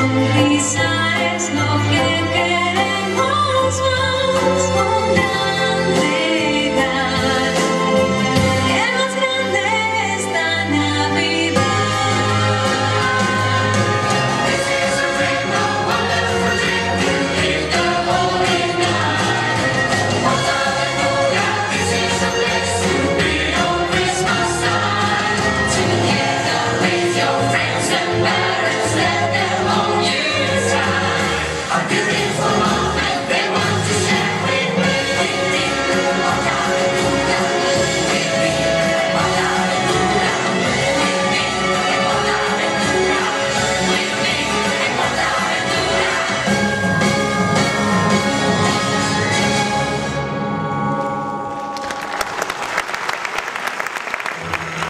曾黑。